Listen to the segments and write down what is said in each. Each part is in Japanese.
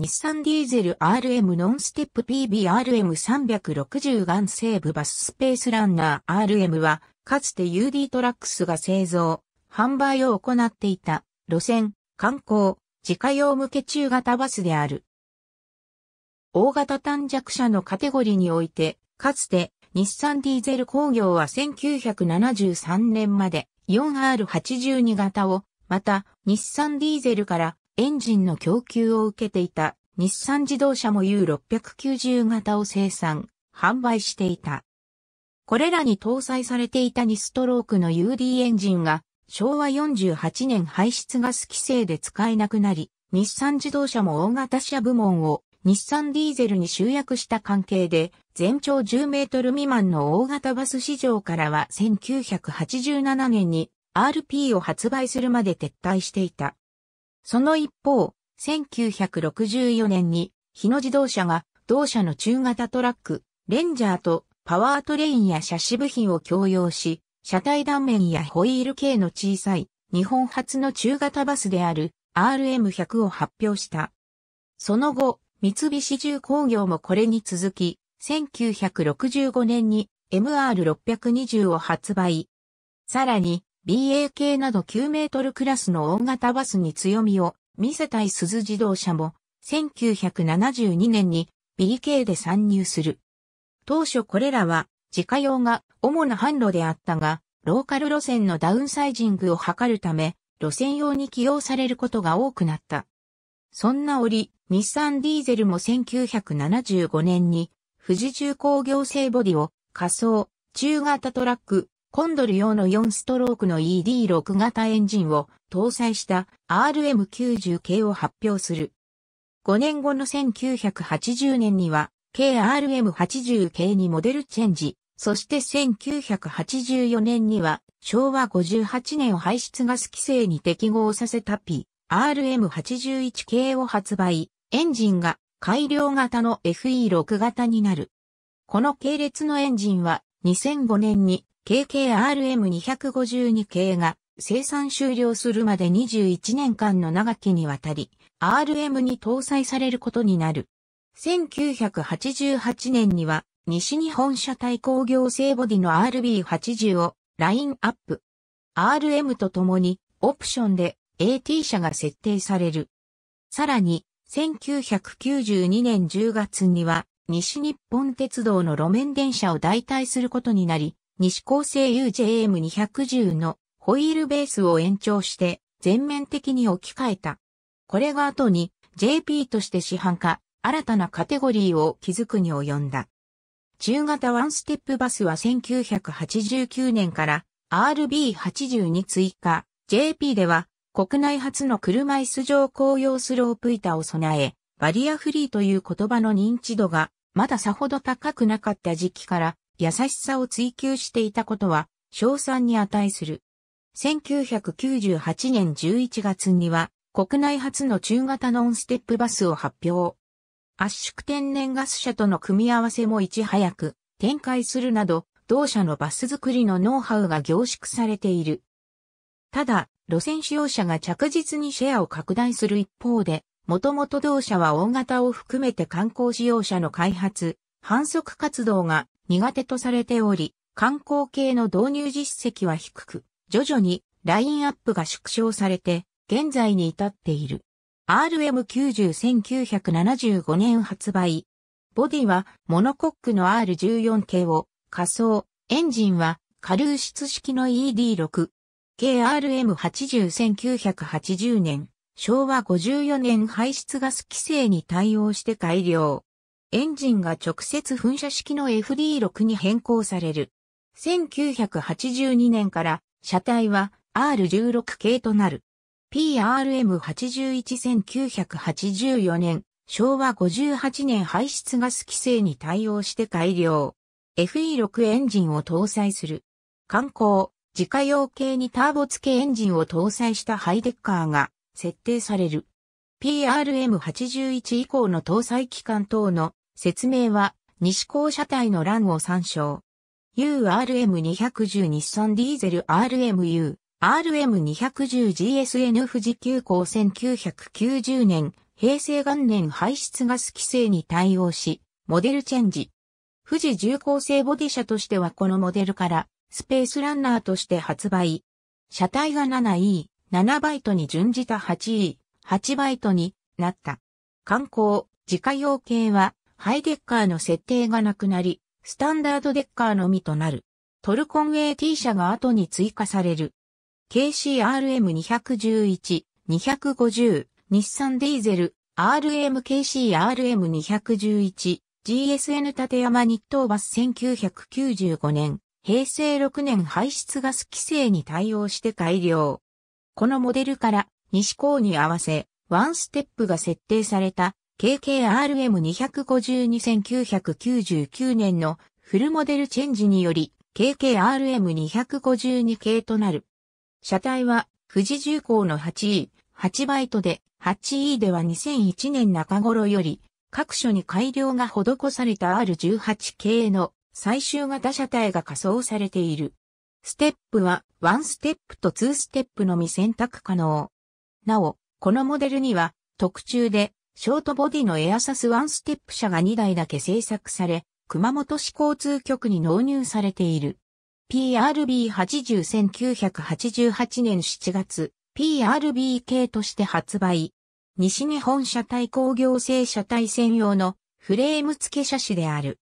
日産ディーゼル RM ノンステップ PBRM360 ガンセーブバススペースランナー RM は、かつて UD トラックスが製造、販売を行っていた路線、観光、自家用向け中型バスである。大型短尺車のカテゴリーにおいて、かつて日産ディーゼル工業は1973年まで 4R82 型を、また日産ディーゼルからエンジンの供給を受けていた日産自動車も U690 型を生産、販売していた。これらに搭載されていた2ストロークの UD エンジンが昭和48年排出ガス規制で使えなくなり、日産自動車も大型車部門を日産ディーゼルに集約した関係で、全長10メートル未満の大型バス市場からは1987年に RP を発売するまで撤退していた。その一方、1964年に日野自動車が同社の中型トラック、レンジャーとパワートレインや車種部品を共用し、車体断面やホイール系の小さい日本初の中型バスである RM100 を発表した。その後、三菱重工業もこれに続き、1965年に MR620 を発売。さらに BA 系など9メートルクラスの大型バスに強みを見せたい鈴自動車も1972年に BK で参入する。当初これらは自家用が主な販路であったが、ローカル路線のダウンサイジングを図るため、路線用に起用されることが多くなった。そんな折、日産ディーゼルも1975年に、富士重工業製ボディを仮想、中型トラック、コンドル用の4ストロークの ED6 型エンジンを搭載した RM90 系を発表する。5年後の1980年には、KRM80 系にモデルチェンジ、そして1984年には昭和58年を排出ガス規制に適合させた P、RM81 系を発売、エンジンが改良型の FE6 型になる。この系列のエンジンは2005年に KKRM252 系が生産終了するまで21年間の長きにわたり RM に搭載されることになる。1988年には西日本車体工業製ボディの RB80 をラインアップ。RM とともにオプションで AT 車が設定される。さらに、1992年10月には、西日本鉄道の路面電車を代替することになり、西高生 UJM210 のホイールベースを延長して全面的に置き換えた。これが後に JP として市販化、新たなカテゴリーを築くに及んだ。中型ワンステップバスは1989年から RB80 に追加、JP では国内初の車椅子上公用スロープ板を備え、バリアフリーという言葉の認知度がまださほど高くなかった時期から優しさを追求していたことは賞賛に値する。1998年11月には国内初の中型ノンステップバスを発表。圧縮天然ガス車との組み合わせもいち早く展開するなど、同社のバス作りのノウハウが凝縮されている。ただ、路線使用者が着実にシェアを拡大する一方で、もともと同社は大型を含めて観光使用者の開発、反則活動が苦手とされており、観光系の導入実績は低く、徐々にラインアップが縮小されて、現在に至っている。RM90-1975 年発売。ボディはモノコックの R14 系を仮装、エンジンは軽ル室式の ED6、KRM80-1980 年、昭和54年排出ガス規制に対応して改良。エンジンが直接噴射式の FD6 に変更される。1982年から車体は R16 系となる。PRM81-1984 年、昭和58年排出ガス規制に対応して改良。FE6 エンジンを搭載する。観光、自家用系にターボ付けエンジンを搭載したハイデッカーが設定される。PRM81 以降の搭載機関等の説明は西高車体の欄を参照。URM210 日産ディーゼル RMU RM210GSN 富士急行1990年平成元年排出ガス規制に対応し、モデルチェンジ。富士重工製ボディ車としてはこのモデルからスペースランナーとして発売。車体が 7E、7バイトに準じた 8E、8バイトになった。観光、自家用系はハイデッカーの設定がなくなり、スタンダードデッカーのみとなる。トルコン AT 車が後に追加される。KCRM211、250、日産ディーゼル、RMKCRM211、GSN 立山日東バス1995年、平成6年排出ガス規制に対応して改良。このモデルから西高に合わせ、ワンステップが設定された KKRM252-1999 年のフルモデルチェンジにより KKRM252 系となる。車体は富士重工の 8E、8バイトで 8E では2001年中頃より各所に改良が施された R18 系の最終型車体が仮装されている。ステップは1ステップと2ステップのみ選択可能。なお、このモデルには特注でショートボディのエアサス1ステップ車が2台だけ製作され、熊本市交通局に納入されている。PRB80-1988 年7月、PRB 系として発売。西日本車体工業製車体専用のフレーム付け車種である。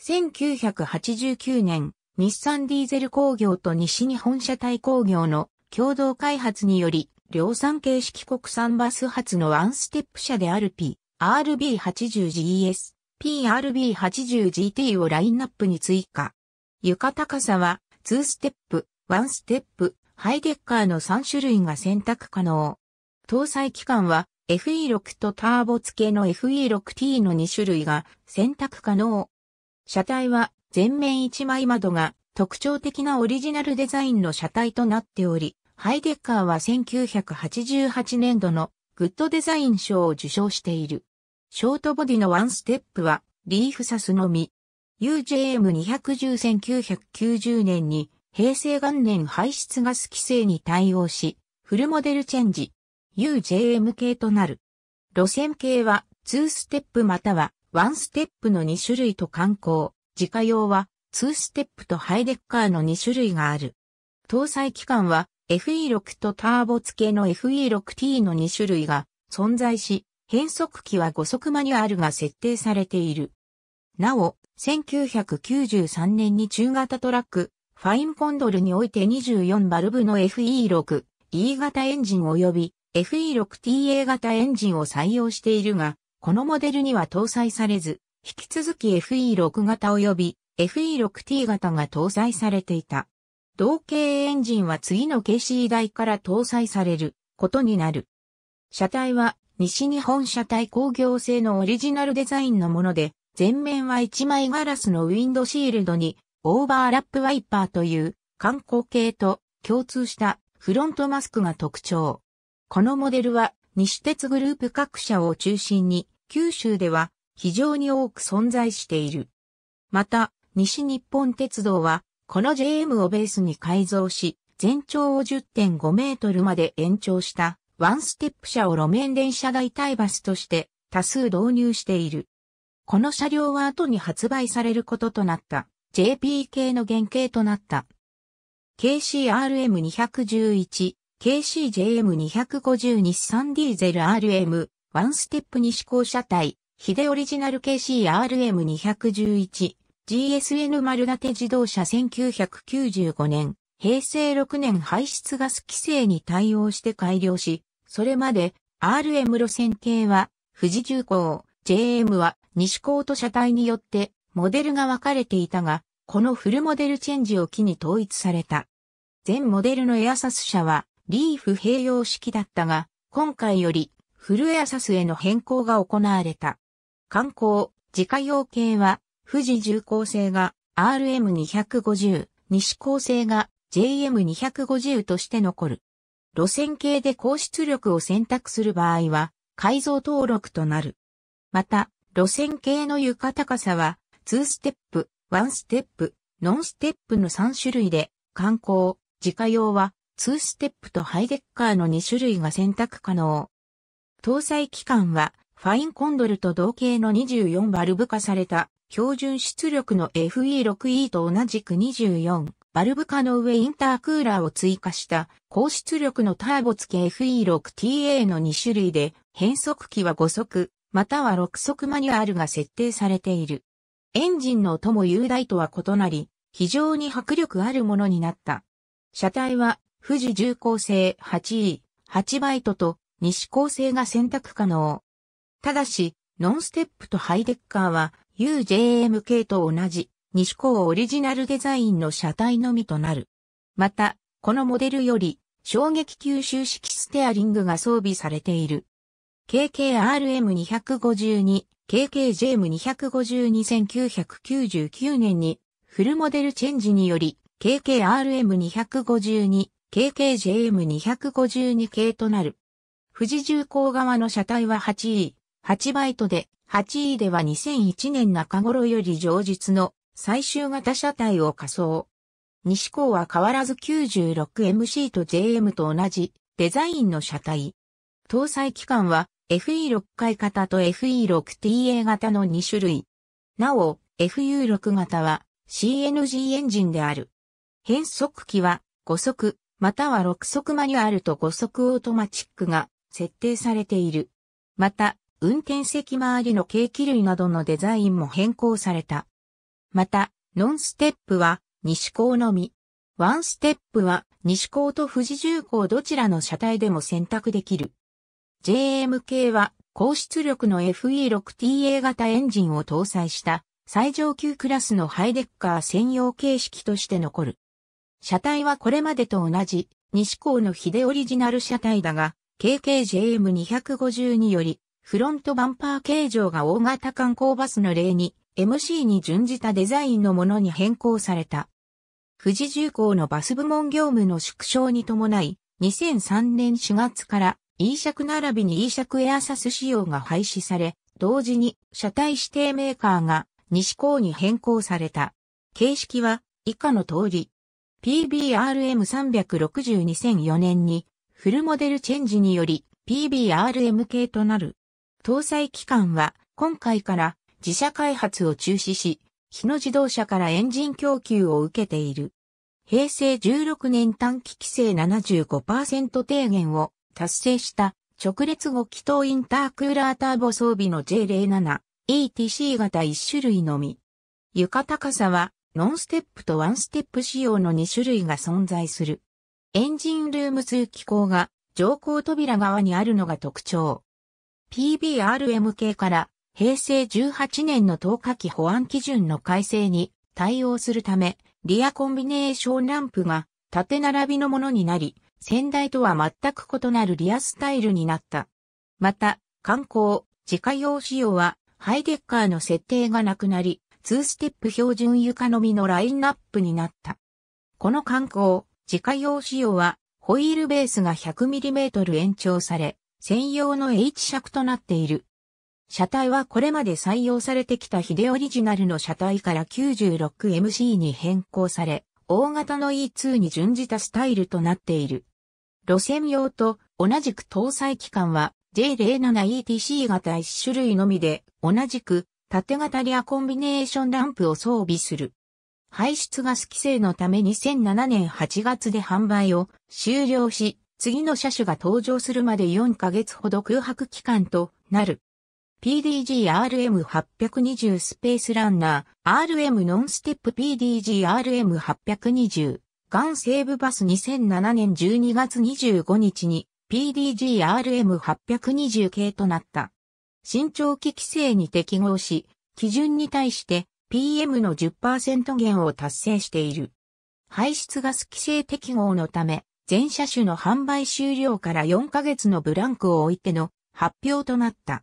1989年、日産ディーゼル工業と西日本車体工業の共同開発により、量産形式国産バス発のワンステップ車である P、RB80GS、PRB80GT をラインナップに追加。床高さは2ステップ、1ステップ、ハイデッカーの3種類が選択可能。搭載機関は FE6 とターボ付けの FE6T の2種類が選択可能。車体は前面1枚窓が特徴的なオリジナルデザインの車体となっており、ハイデッカーは1988年度のグッドデザイン賞を受賞している。ショートボディのワンステップはリーフサスのみ。UJM210-1990 年に平成元年排出ガス規制に対応し、フルモデルチェンジ、UJM 系となる。路線系は2ステップまたは1ステップの2種類と観光、自家用は2ステップとハイデッカーの2種類がある。搭載機関は FE6 とターボ付けの FE6T の2種類が存在し、変速機は5速マニュアルが設定されている。なお、1993年に中型トラック、ファインコンドルにおいて24バルブの FE6、E 型エンジン及び FE6TA 型エンジンを採用しているが、このモデルには搭載されず、引き続き FE6 型及び FE6T 型が搭載されていた。同型エンジンは次の KC 台から搭載されることになる。車体は西日本車体工業製のオリジナルデザインのもので、前面は一枚ガラスのウィンドシールドにオーバーラップワイパーという観光系と共通したフロントマスクが特徴。このモデルは西鉄グループ各社を中心に九州では非常に多く存在している。また、西日本鉄道はこの JM をベースに改造し、全長を10.5メートルまで延長したワンステップ車を路面電車代替バスとして多数導入している。この車両は後に発売されることとなった JP 系の原型となった。KCRM211、KCJM250 日産ディーゼル RM、ワンステップ西高車体、ヒデオリジナル KCRM211、GSN 丸立自動車1995年、平成6年排出ガス規制に対応して改良し、それまで RM 路線系は富士重工、JM は西高と車体によってモデルが分かれていたが、このフルモデルチェンジを機に統一された。全モデルのエアサス車はリーフ併用式だったが、今回よりフルエアサスへの変更が行われた。観光、自家用系は富士重工製が RM250、西高製が JM250 として残る。路線系で高出力を選択する場合は改造登録となる。また、路線系の床高さは、2ステップ、1ステップ、ノンステップの3種類で、観光、自家用は、2ステップとハイデッカーの2種類が選択可能。搭載機関は、ファインコンドルと同型の24バルブ化された標準出力の FE6E と同じく24バルブ化の上インタークーラーを追加した高出力のターボ付け FE6TA の2種類で変速機は5速または6速マニュアルが設定されている。エンジンの音も雄大とは異なり非常に迫力あるものになった。車体は富士重工製 8E、8バイトと西高製が選択可能。ただし、ノンステップとハイデッカーは UJM 系と同じ西高オリジナルデザインの車体のみとなる。また、このモデルより衝撃吸収式ステアリングが装備されている。KKRM252、KKJM252-1999 年にフルモデルチェンジにより KKRM252、KKJM252 系となる。富士重工側の車体は 8E、8バイトで、8E では2001年中頃より上実の最終型車体を仮装。西高は変わらず 96MC と JM と同じデザインの車体。搭載機関は FE6 回型と FE6TA 型の2種類。なお、FU6 型は CNG エンジンである。変速機は5速、または6速マニュアルと5速オートマチックが設定されている。また、運転席周りの計器類などのデザインも変更された。また、ノンステップは西工のみ。ワンステップは西高と富士重工どちらの車体でも選択できる。JM 系は高出力の FE6TA 型エンジンを搭載した最上級クラスのハイデッカー専用形式として残る。車体はこれまでと同じ西高のヒデオリジナル車体だが、KKJM252 よりフロントバンパー形状が大型観光バスの例に MC に準じたデザインのものに変更された。富士重工のバス部門業務の縮小に伴い、2003年4月から E 尺並びに E 尺エアサス仕様が廃止され、同時に車体指定メーカーが西高に変更された。形式は以下の通り。PBRM360-2004 年にフルモデルチェンジにより PBRM 系となる。搭載機関は今回から自社開発を中止し、日野自動車からエンジン供給を受けている。平成16年短期規制75%低減を達成した直列後気筒インタークーラーターボ装備の J07 ETC 型1種類のみ。床高さはノンステップとワンステップ仕様の2種類が存在する。エンジンルーム通気口が上高扉側にあるのが特徴。PBRM 系から平成18年の透過機保安基準の改正に対応するため、リアコンビネーションランプが縦並びのものになり、先代とは全く異なるリアスタイルになった。また、観光、自家用仕様はハイデッカーの設定がなくなり、2ステップ標準床のみのラインナップになった。この観光、自家用仕様は、ホイールベースが 100mm 延長され、専用の H 尺となっている。車体はこれまで採用されてきたヒデオリジナルの車体から 96MC に変更され、大型の E2 に準じたスタイルとなっている。路線用と同じく搭載機関は J07ETC 型1種類のみで同じく縦型リアコンビネーションランプを装備する。排出ガス規制のため2007年8月で販売を終了し、次の車種が登場するまで4ヶ月ほど空白期間となる。PDG-RM820 スペースランナー RM ノンステップ PDG-RM820 ガンセーブバス2007年12月25日に PDG-RM820 系となった。新長期規制に適合し、基準に対して PM の10%減を達成している。排出ガス規制適合のため、全車種の販売終了から4ヶ月のブランクを置いての発表となった。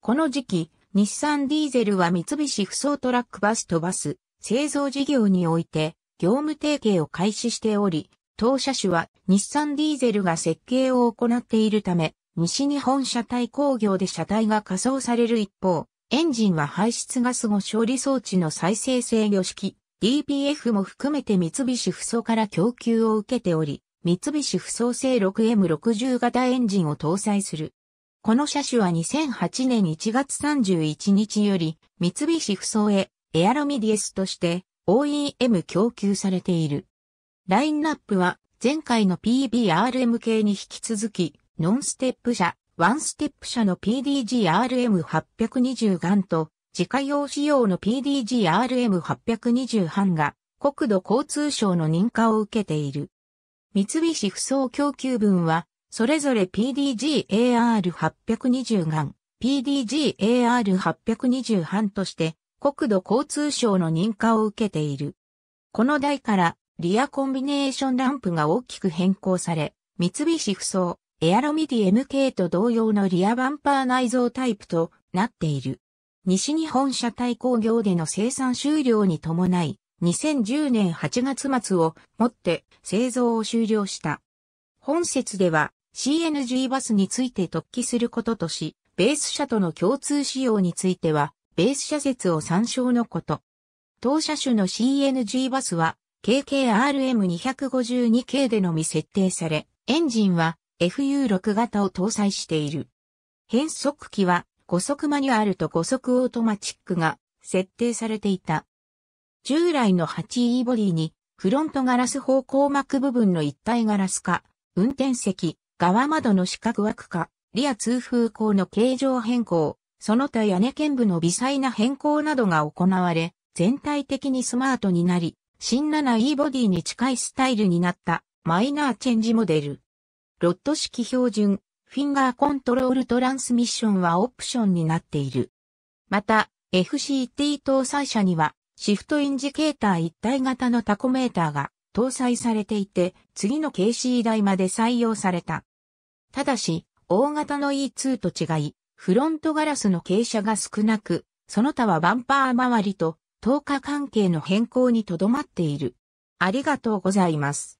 この時期、日産ディーゼルは三菱不走トラックバスとバス製造事業において業務提携を開始しており、当車種は日産ディーゼルが設計を行っているため、西日本車体工業で車体が仮装される一方、エンジンは排出ガス後処理装置の再生制御式、DPF も含めて三菱不走から供給を受けており、三菱不走製 6M60 型エンジンを搭載する。この車種は2008年1月31日より三菱不装へエアロミディエスとして OEM 供給されている。ラインナップは前回の PBRM 系に引き続きノンステップ車、ワンステップ車の PDGRM820 ガンと自家用仕様の PDGRM820 半が国土交通省の認可を受けている。三菱不装供給分は、それぞれ PDGAR820 ガン、PDGAR820 半として国土交通省の認可を受けている。この台からリアコンビネーションランプが大きく変更され、三菱不装エアロミディ MK と同様のリアバンパー内蔵タイプとなっている。西日本車体工業での生産終了に伴い、2010年8月末をもって製造を終了した。本節では CNG バスについて特記することとし、ベース車との共通仕様については、ベース車節を参照のこと。当車種の CNG バスは KKRM252 系でのみ設定され、エンジンは FU6 型を搭載している。変速機は5速マニュアルと5速オートマチックが設定されていた。従来の 8E ボディにフロントガラス方向幕部分の一体ガラス化、運転席、側窓の四角枠化、リア通風口の形状変更、その他屋根剣部の微細な変更などが行われ、全体的にスマートになり、新 7E ボディに近いスタイルになったマイナーチェンジモデル。ロット式標準、フィンガーコントロールトランスミッションはオプションになっている。また、FCT 搭載車には、シフトインジケーター一体型のタコメーターが搭載されていて、次の KC 台まで採用された。ただし、大型の E2 と違い、フロントガラスの傾斜が少なく、その他はバンパー周りと、透過関係の変更にとどまっている。ありがとうございます。